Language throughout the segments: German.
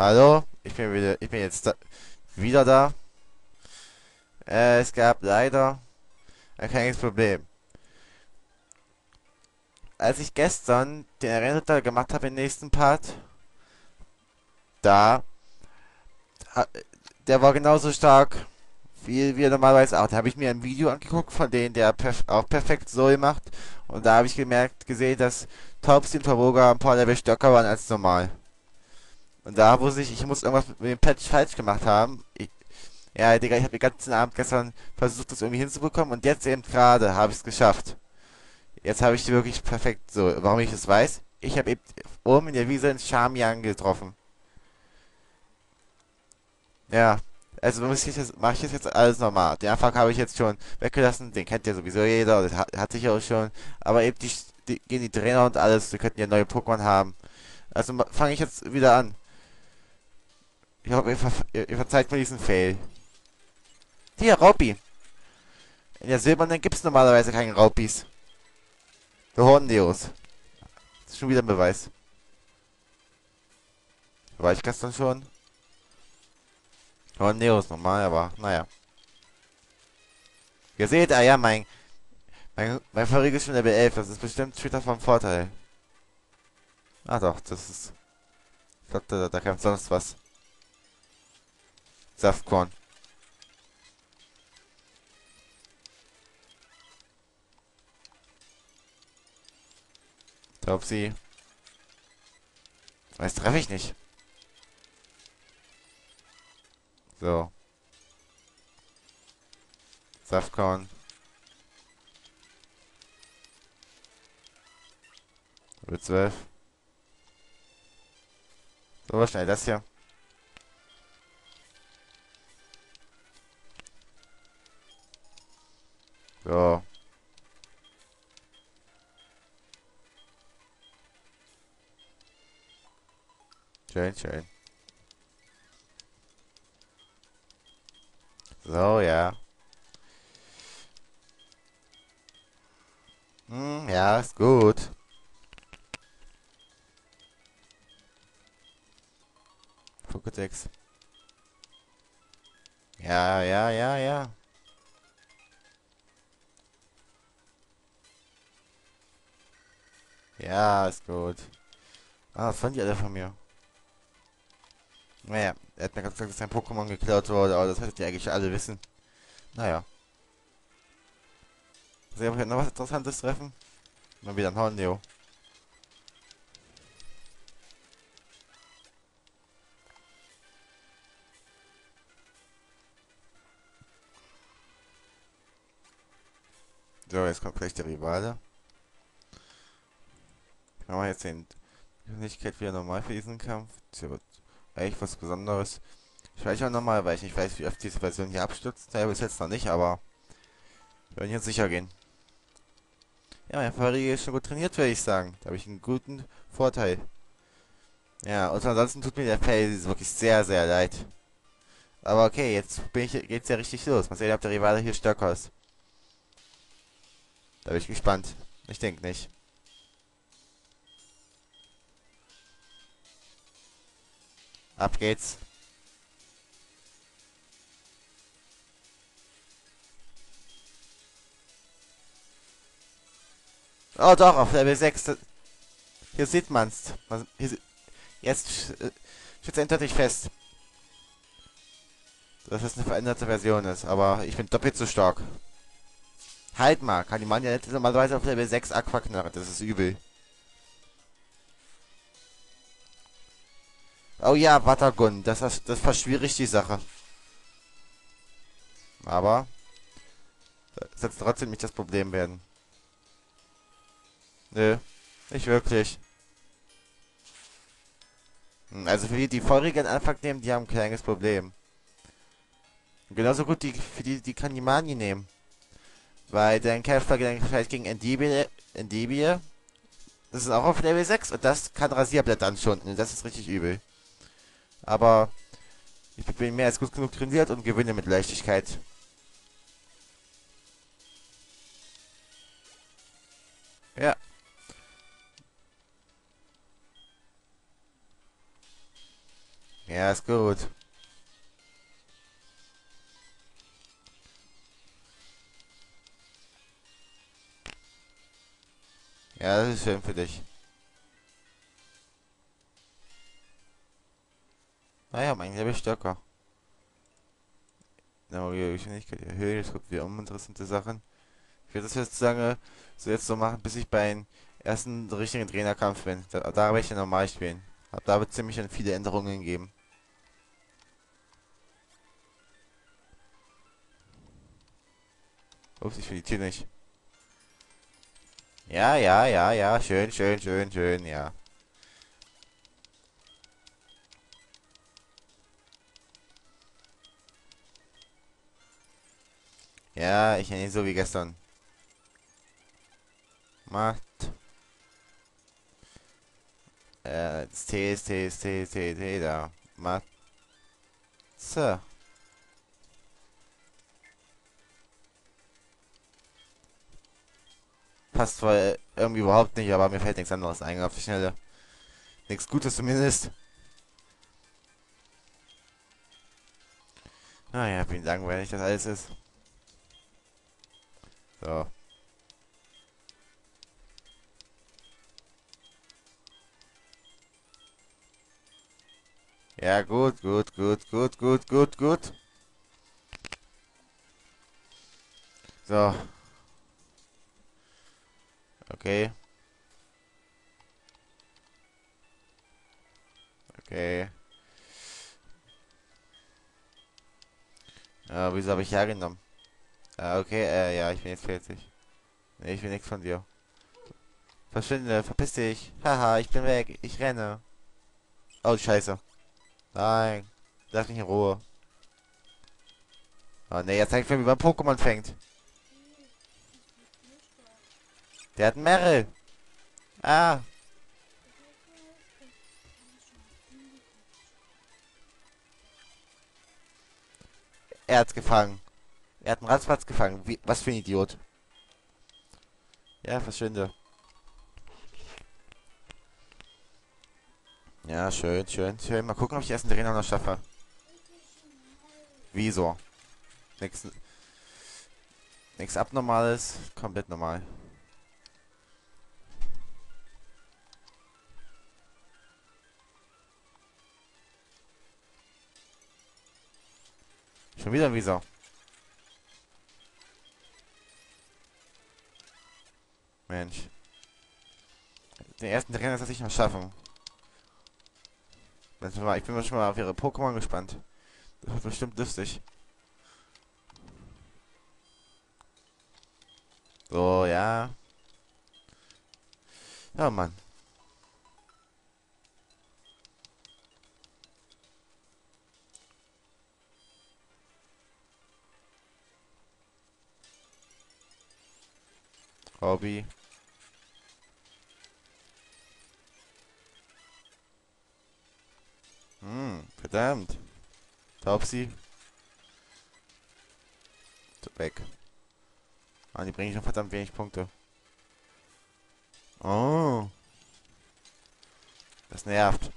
Hallo, ich bin wieder, ich bin jetzt da, wieder da. Äh, es gab leider ein kleines Problem. Als ich gestern den Arena gemacht habe im nächsten Part, da, der war genauso stark wie wir normalerweise auch. Da habe ich mir ein Video angeguckt von denen, der perf auch perfekt so macht. Und da habe ich gemerkt, gesehen, dass Taubsi und Taboga ein paar Level stärker waren als normal. Und da wusste ich, ich muss irgendwas mit dem Patch falsch gemacht haben. Ich, ja, Digga, ich habe den ganzen Abend gestern versucht, das irgendwie hinzubekommen und jetzt eben gerade habe ich es geschafft. Jetzt habe ich wirklich perfekt so. Warum ich es weiß? Ich habe eben oben in der Wiese einen Charmian getroffen. Ja, also muss ich jetzt, mache ich jetzt alles normal. Den Anfang habe ich jetzt schon weggelassen, den kennt ja sowieso jeder, das hat, hat sich auch schon. Aber eben die, die gehen die Trainer und alles, die könnten ja neue Pokémon haben. Also fange ich jetzt wieder an. Ich hoffe, ihr, ver ihr, ihr verzeiht mir diesen Fail. Hier, Raupi. In der Silbernen gibt es normalerweise keine Raupis. Der Horndeos. Das ist schon wieder ein Beweis. War ich gestern schon? Horndeos normal, aber naja. Ihr seht, ah ja, mein, mein, mein Verrieg ist schon Level 11. Das ist bestimmt später vom Vorteil. Ah doch, das ist... Ich dachte, da, da kämpft sonst was. Saftkorn. Glaub sie. Das treffe ich nicht. So. Saftkorn. Level 12. So, schnell das hier. So. Schön, schön. So, ja. Hm, ja, ist gut. Pokédex. Ja, ja, ja, ja. Ja, ist gut. Ah, das fand die alle von mir. Naja, er hat mir gerade gesagt, dass sein Pokémon geklaut wurde, aber das hättet ihr eigentlich alle wissen. Naja. Sehen wir noch was Interessantes treffen? Mal wieder ein Horneo. So, jetzt kommt gleich der Rivale. Machen wir jetzt den Geschwindigkeit wieder normal für diesen Kampf. Das wird echt was Besonderes. Ich weiß auch nochmal, weil ich nicht weiß, wie oft diese Version hier abstürzt. Ja, bis jetzt noch nicht, aber wir werden jetzt sicher gehen. Ja, mein Ferrari ist schon gut trainiert, würde ich sagen. Da habe ich einen guten Vorteil. Ja, und ansonsten tut mir der Fail wirklich sehr, sehr leid. Aber okay, jetzt bin ich, geht's ja richtig los. Mal sehen, ob der Rivale hier stärker ist. Da bin ich gespannt. Ich denke nicht. Ab geht's. Oh doch, auf Level 6. Hier sieht man's. Hier, jetzt äh, steht eindeutig fest. Dass es eine veränderte Version ist, aber ich bin doppelt so stark. Halt mal, kann die Mann ja normalerweise auf Level 6 Aquaknarre, das ist übel. Oh ja, Watagun. Das, das, das verschwierig die Sache. Aber das wird trotzdem nicht das Problem werden. Nö, nicht wirklich. Hm, also für die, die feurigen Anfang nehmen, die haben ein kleines Problem. genauso gut die, für die, die kann die Mani nehmen. Weil dann kämpft er vielleicht gegen Endibie, Endibie. Das ist auch auf Level 6 und das kann Rasierblättern schon. Das ist richtig übel. Aber ich bin mehr als gut genug trainiert und gewinne mit Leichtigkeit. Ja. Ja, ist gut. Ja, das ist schön für dich. Naja, mein Level stärker. Genau, die Geschwindigkeit erhöht, es gibt wieder uninteressante Sachen. Ich werde das jetzt so lange so jetzt so machen, bis ich beim ersten richtigen Trainerkampf bin. Da, da werde ich ja normal spielen. Hab da wird ziemlich viele Änderungen geben. Ups, ich will die Tür nicht. Ja, ja, ja, ja, schön, schön, schön, schön, ja. Ja, ich ihn so wie gestern. Macht. Äh, T T T T, T da. Macht. Passt zwar irgendwie überhaupt nicht, aber mir fällt nichts anderes ein auf die Schnelle. Nichts Gutes zumindest. Naja, wie langweilig das alles ist. So. Ja, gut, gut, gut, gut, gut, gut, gut. So. Okay. Okay. Äh, wieso habe ich hergenommen? Ah, okay, äh, ja, ich bin jetzt fertig. Nee, ich will nichts von dir. Verschwinde, verpiss dich. Haha, ich bin weg. Ich renne. Oh, scheiße. Nein. Lass mich in Ruhe. Oh ne, jetzt zeigt mir, wie man Pokémon fängt. Der hat Meryl. Ah. Er hat's gefangen. Er hat einen Ratzfatz gefangen. Wie, was für ein Idiot. Ja, verschwinde. Ja, schön, schön, schön. Mal gucken, ob ich die ersten Trainer noch schaffe. Wieso? Nix, nix Abnormales. Komplett normal. Schon wieder ein Wieso. Mensch. Den ersten Trainer soll ich noch schaffen. Ich bin schon mal auf ihre Pokémon gespannt. Das wird bestimmt lustig. So, ja. Ja, Mann. Hobby. Hm, verdammt. Taubsi. Weg. Ah, die bringen schon verdammt wenig Punkte. Oh. Das nervt.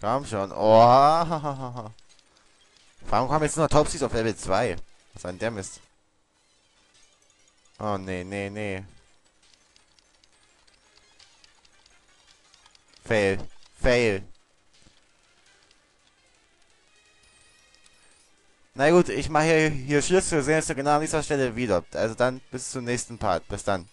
Komm schon. Oh. Warum kommen jetzt nur Taubsis auf Level 2? Was ein der Mist. Oh, nee, nee, nee. Fail. Fail. Na gut, ich mache hier, hier Schluss. Wir sehen uns genau an dieser Stelle wieder. Also dann bis zum nächsten Part. Bis dann.